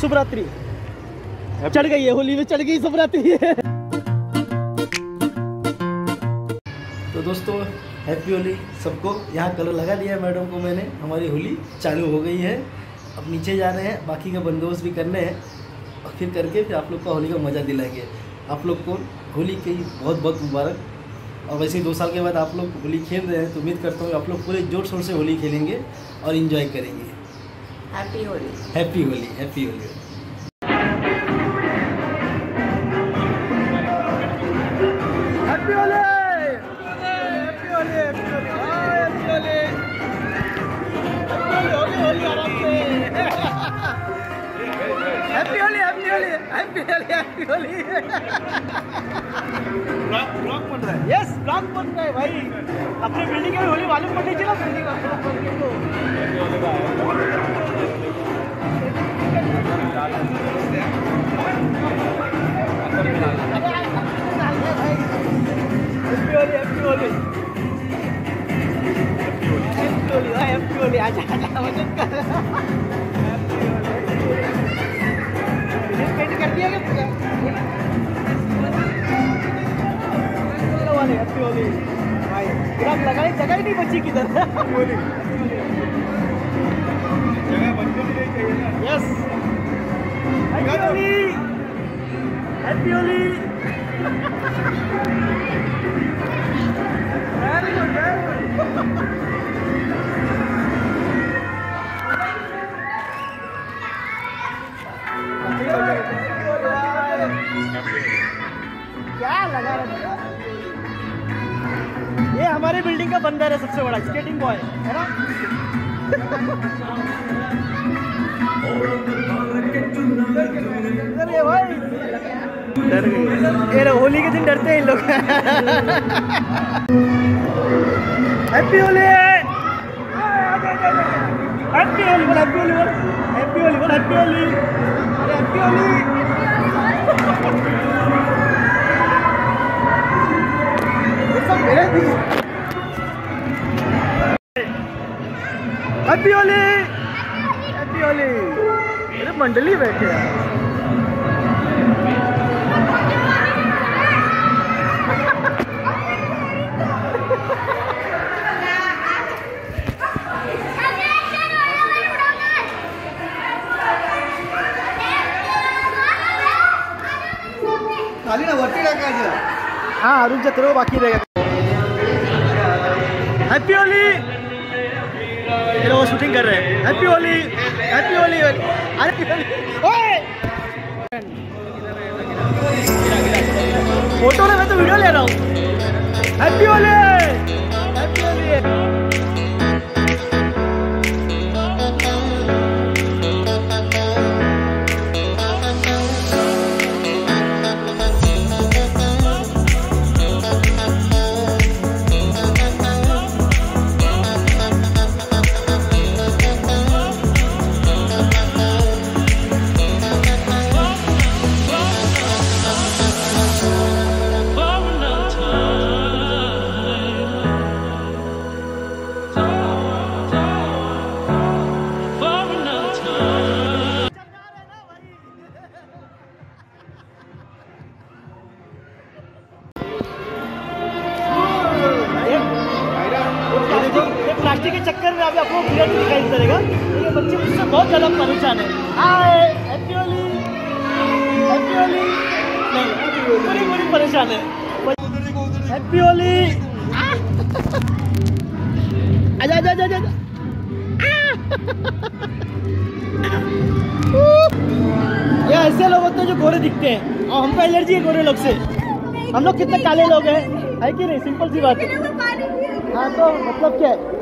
शुभ रात्रि चढ़ गई है होली में चढ़ गई शुभरात्रि। तो दोस्तों हैप्पी होली सबको। यहाँ कलर लगा दिया है मैडम को मैंने। हमारी होली चालू हो गई है। अब नीचे जा रहे हैं। बाकी का बंदोबस्त भी करने हैं। और फिर करके फिर आप लोग का होली का मज़ा दिलाएँगे। आप लोग को होली की बहुत बहुत मुबारक। और वैसे ही दो साल के बाद आप लोग होली खेल रहे हैं तो उम्मीद करता हूँ आप लोग पूरे ज़ोर शोर से होली खेलेंगे और इन्जॉय करेंगे। Happy Holi happy Holi happy Holi happy Holi happy Holi happy Holi happy Holi Holi Holi आराम से happy Holi happy Holi happy Holi happy Holi blog बन रहा है. यस ब्लॉग बन रहा है भाई. अपनी बिल्डिंग में होली मालूम पड़नी चाहिए ना? Building Holi happy Holi happy Holi भाई हैप्पी होली आजा happy Holi Holi happy Holi very good very good क्या लगा रहा है? ये हमारे बिल्डिंग का बंदर है सबसे बड़ा स्केटिंग बॉय है ना? डर गए भाई। डर गए। होली के दिन डरते हैं इन लोग। हैप्पी होली हैप्पी होली बोल हैप्पी होली बोल। हैप्पी होली बोल happy Holi happy Holi happy Holi happy Holi मंडली बैठे हैं। हाँ अरुण चतुर्व बाकी रहेगा हैप्पी होली ये लोग शूटिंग कर रहे हैं। हैप्पी होली हैप्पी होली अरे ओए फ़ोटो ले मैं तो वीडियो ले रहा हूँ। हैप्पी होली ये के चक्कर में अभी आपको क्लियर दिखाई देगा ये बच्चे मुझसे बहुत ज़्यादा परेशान है। Hi happy Holi happy Holi नहीं पूरी पूरी परेशान है। हैप्पी होली आजा आजा आजा आजा ये ऐसे लोग होते हैं जो गोरे दिखते हैं। और हमको एलर्जी है गोरे लोग से। हम लोग कितने काले लोग हैं? है कि नहीं? सिंपल सी बात है। हाँ तो मतलब क्या है?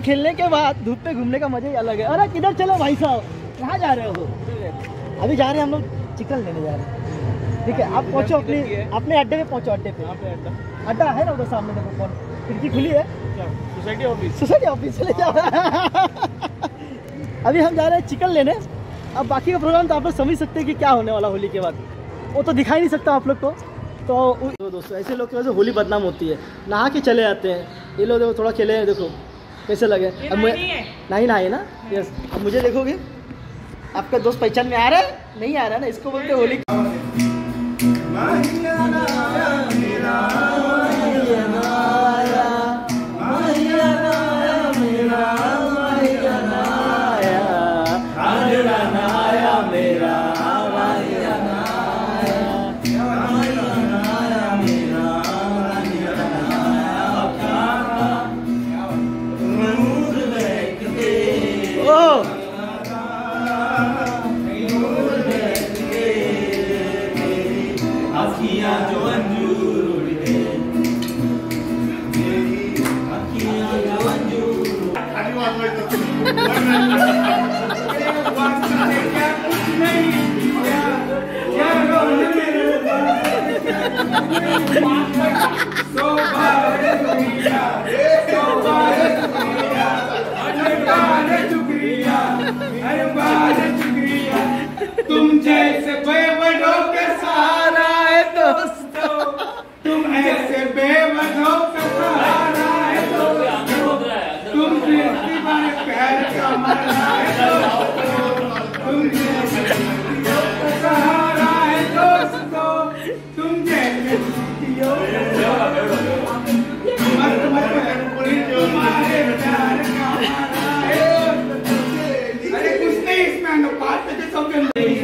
खेलने के बाद धूप पे घूमने का मज़ा ही अलग है। अरे किधर चलो भाई साहब? कहाँ जा रहे हो? अभी जा रहे हैं हम लोग चिकन लेने जा रहे हैं। ठीक है आप पहुँचो अपने अपने अड्डे पे पहुँचो अड्डे पे। अड्डा। है ना उधर सामने देखो कौन? खिड़की खुली है? Society office. सोसाइटी ऑफ़िस चले जाओ। अभी हम जा रहे हैं चिकन लेने। अब बाकी का प्रोग्राम तो आप लोग समझ सकते हैं कि क्या होने वाला होली के बाद। वो तो दिखाई नहीं सकता आप लोग को। तो तो दोस्तों ऐसे लोग की वजह से होली बदनाम होती है। नहा के चले जाते हैं। ये लोग देखो थोड़ा खेले हैं देखो। कैसे लगे? अब मैं नहीं ना है ना? यस अब मुझे देखोगे? आपका दोस्त पहचान में आ रहा है? नहीं आ रहा है ना? इसको बोलते होली। तुम जैसे के सहारा है दोस्तों। तुम ऐसे बेवडों का सहारा है दोस्तों। तुम जिसकी बारे प्यार का मारा है दोस्तों। तुम तुम्हारे का इसमें अनुपात ज़िंदगी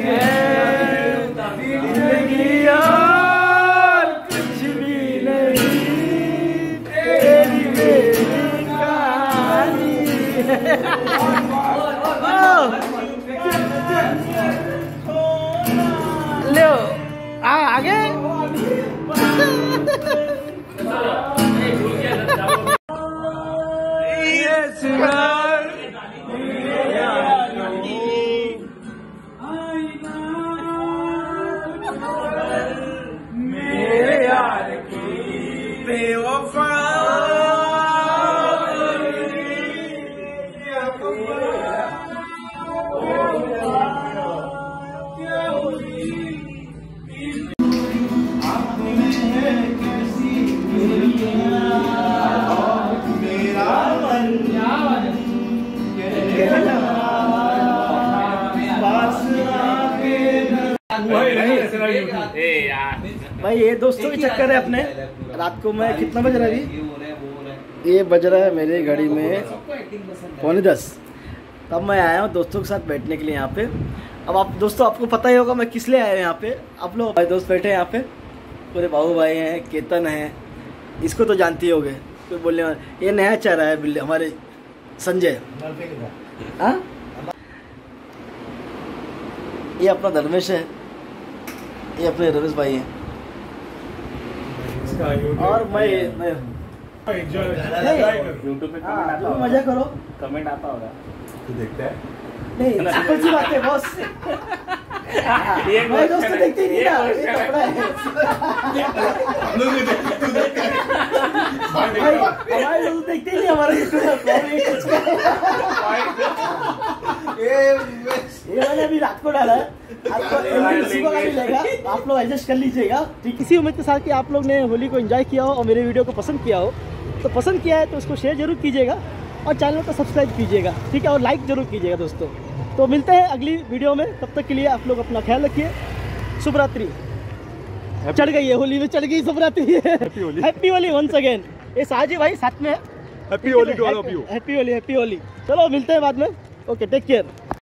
मेरे भाई ये दोस्तों के चक्कर है अपने। रात को मैं कितना बज रहा है अभी? ये बज रहा है मेरी घड़ी में। पौने दस। तब मैं आया हूँ दोस्तों के साथ बैठने के लिए यहाँ पे। अब आप दोस्तों आपको पता ही होगा मैं किस लिए आया हूँ यहाँ पे। आप लोग भाई दोस्त बैठे हैं यहाँ पे। पूरे बाबू भाई हैं केतन है। इसको तो जानती ही होगे। कोई बोलने वाला ये नया चेहरा है बिल्ली हमारे संजय। हाँ? ये अपना धर्मेश है। ये अपने रमेश भाई हैं। और मैं मैं यूट्यूब पे हाँ, तुम मज़ा करो कमेंट आता होगा। तू देखता है। नहीं सिंपल सी बात है बॉस। ये दोस्त तो देखते ही नहीं ना ये कपड़ा है। हमारे दोस्त देखते नहीं हमारे यूट्यूब मैंने अभी रात को डाला है। आपको सुबह का मिलेगा आप लोग एडजस्ट कर लीजिएगा। ठीक इसी उम्मीद के साथ कि आप लोग ने होली को एंजॉय किया हो और मेरे वीडियो को पसंद किया हो। तो पसंद किया है तो उसको शेयर ज़रूर कीजिएगा और चैनल को सब्सक्राइब कीजिएगा ठीक है? और लाइक ज़रूर कीजिएगा दोस्तों। तो मिलते हैं अगली वीडियो में। तब तक के लिए आप लोग अपना ख्याल रखिए। शुभ रात्रि चढ़ गई है होली में चढ़ गई शुभ रात्रि हैप्पी होली वंस अगेन ये साजी भाई साथ में happy Holi happy Holi happy Holi. चलो मिलते हैं बाद में। Okay, take care.